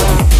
Wow.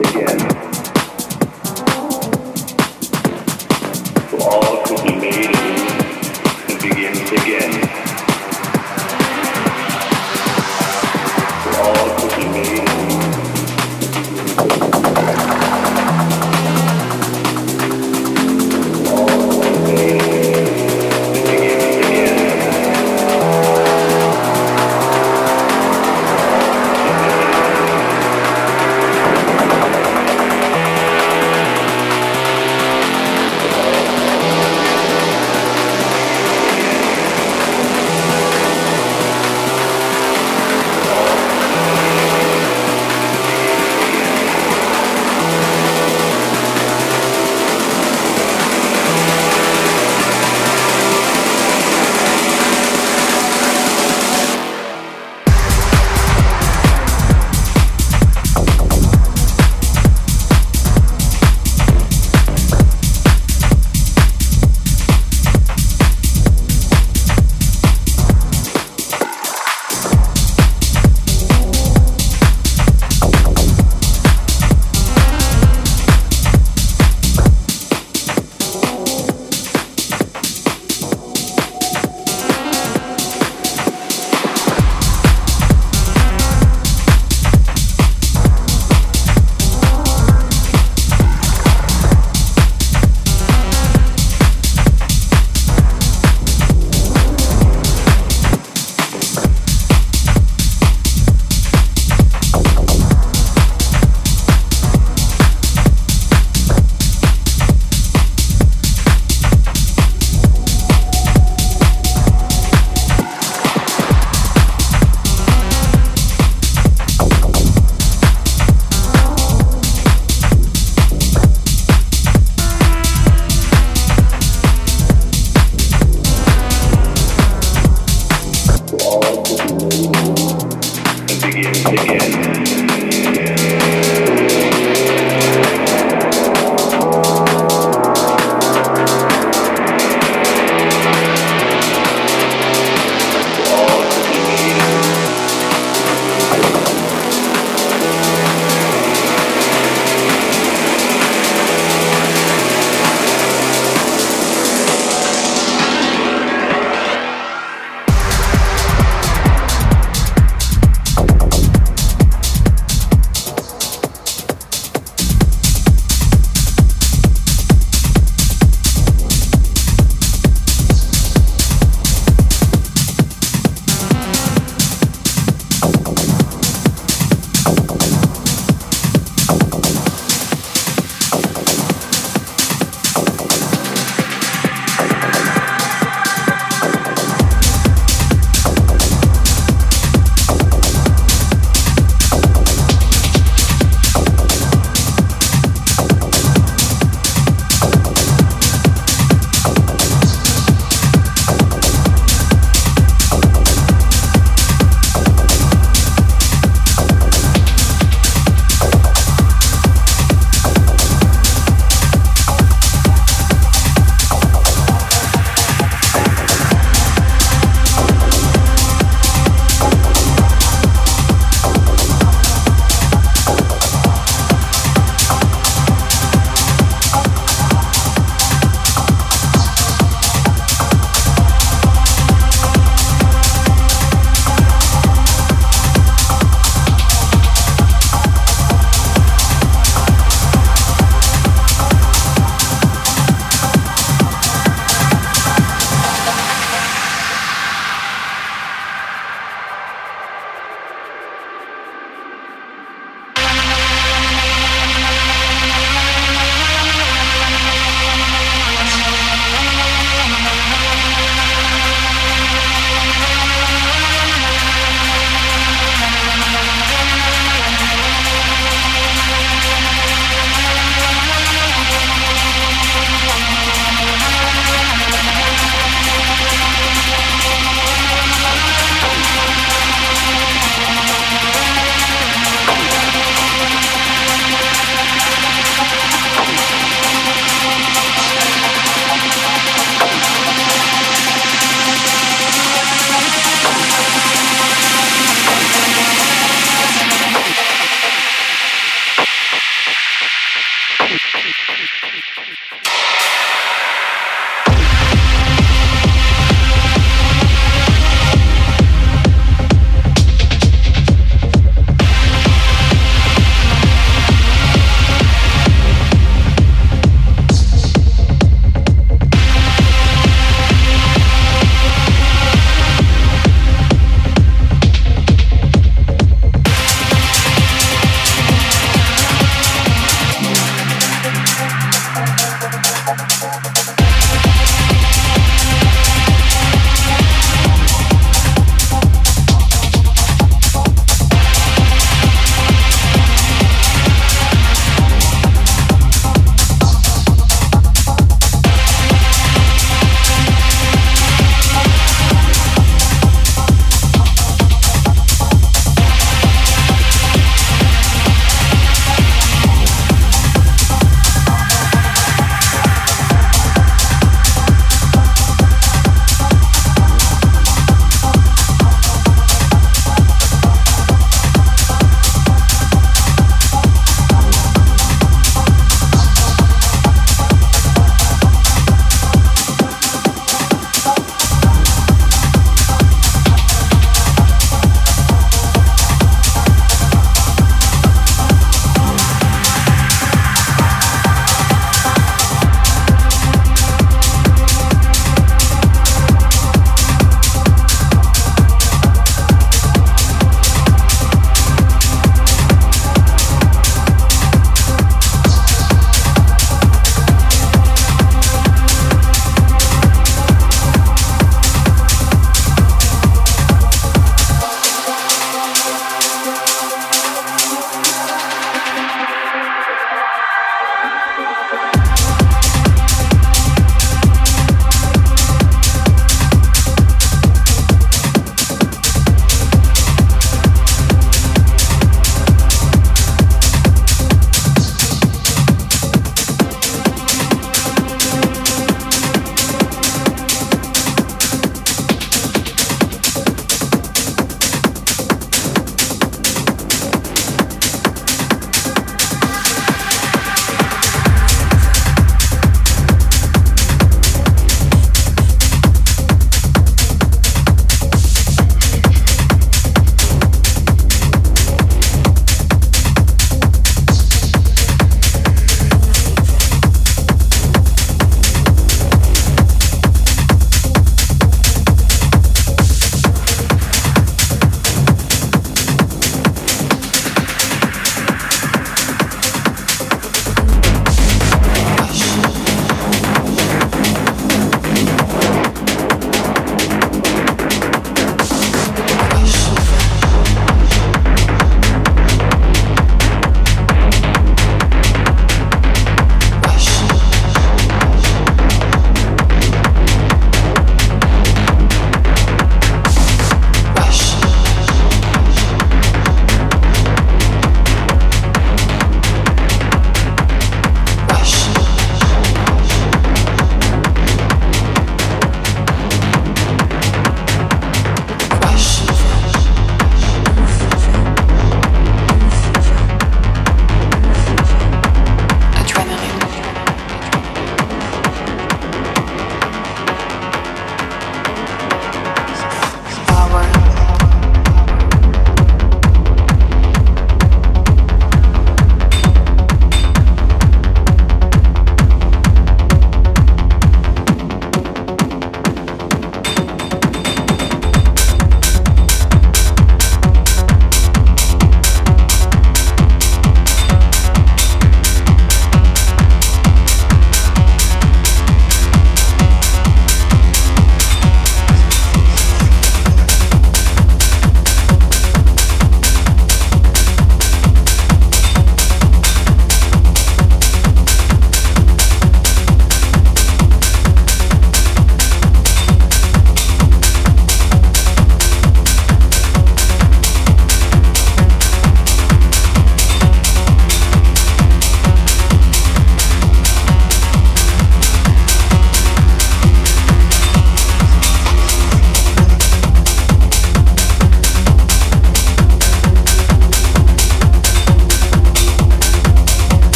again.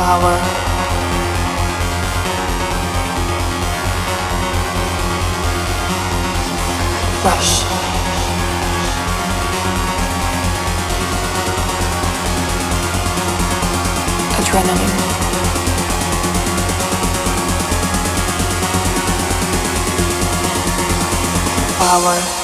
Power. Rush. Adrenaline. Power.